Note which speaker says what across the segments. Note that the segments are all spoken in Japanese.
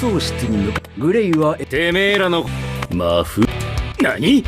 Speaker 1: 放送室に向かグレイは
Speaker 2: てめえらのマフ何？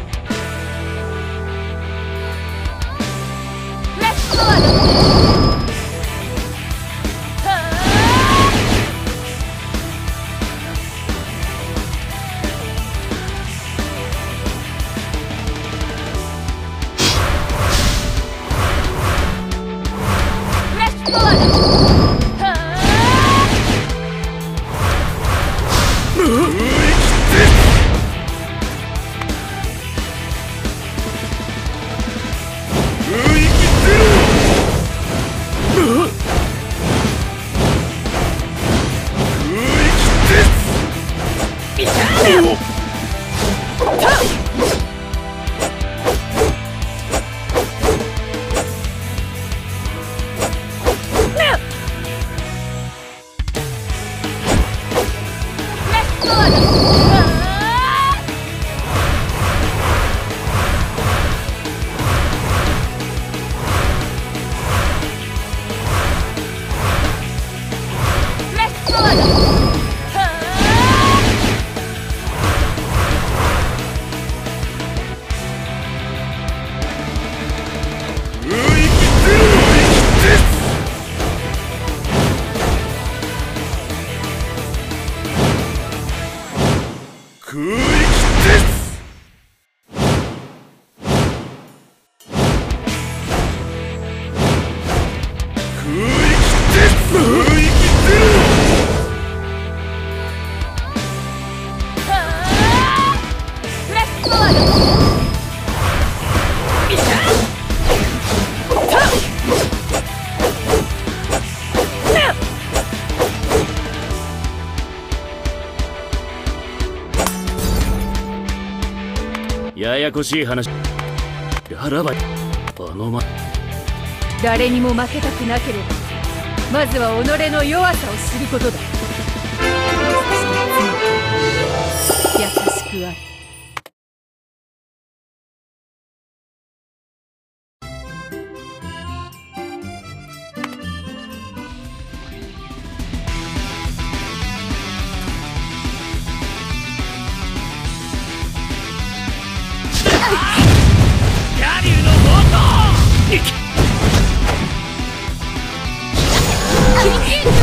Speaker 2: ややこしい話。ならばあのま
Speaker 3: 誰にも負けたくなければまずは己の弱さを知ることだ。優しくある
Speaker 2: 俺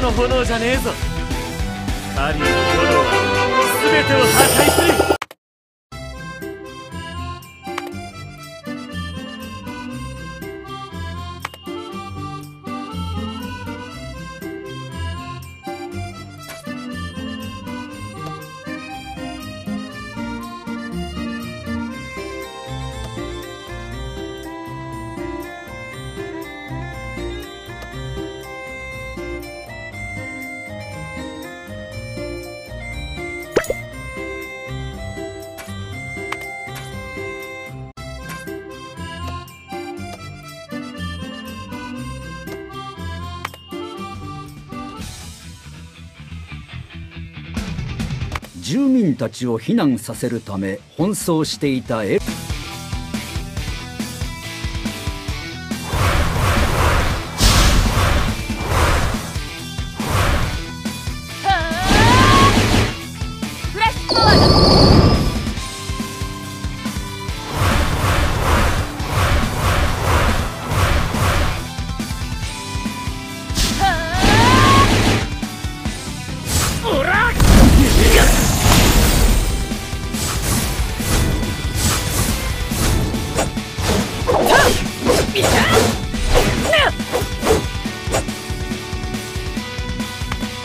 Speaker 2: だの炎じゃねえぞ。アリーの炎は全てを破壊する。
Speaker 1: 住民たちを避難させるため奔走していたエル。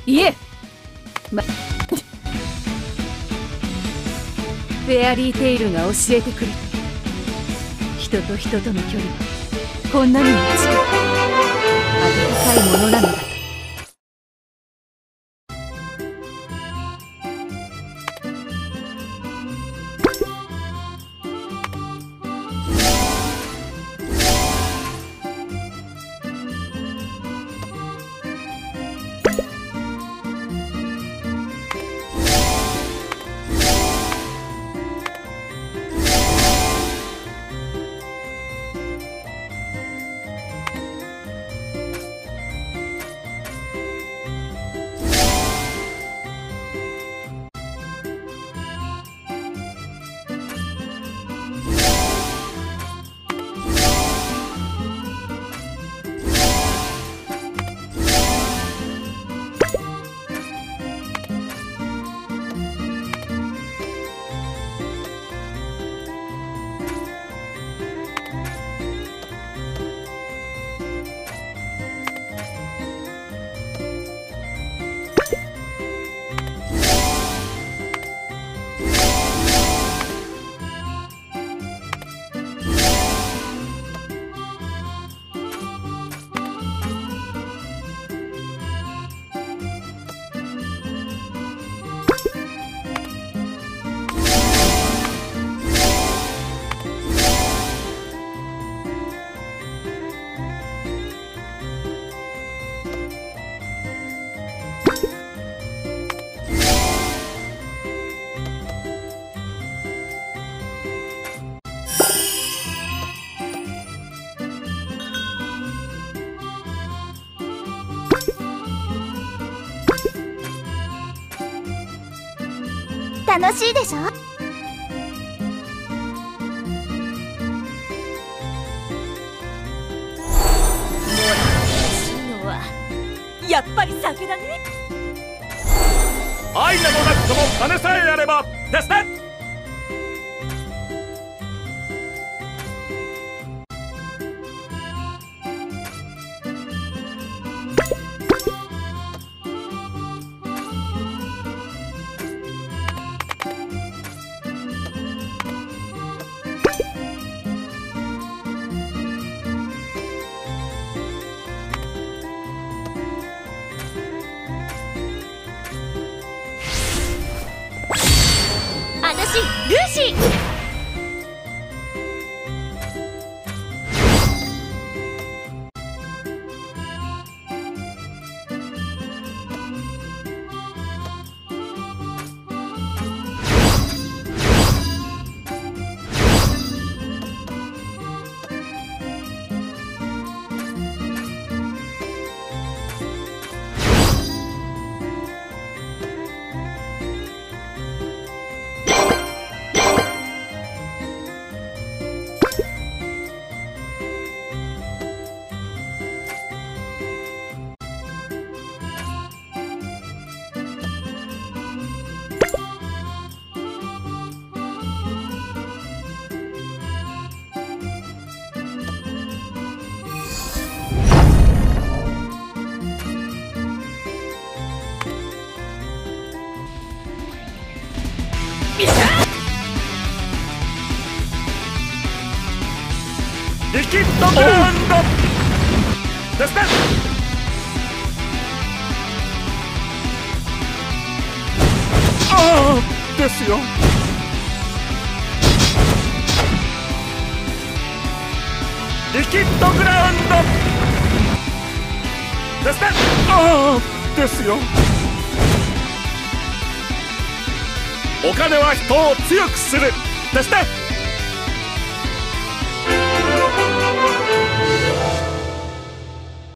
Speaker 3: いえ。まフェアリーテイルが教えてくれ。た人と人との距離はこんなにも近い。温かいものなのだ。
Speaker 4: 楽しいでしょ？
Speaker 3: のはやっぱり酒だね。
Speaker 5: 愛などなくとも金さえあればですね
Speaker 4: ルーシー。
Speaker 5: リキッドグラウンドですね。ああですよ。リキッドグラウンドですねああですよお金は人を強くする。でして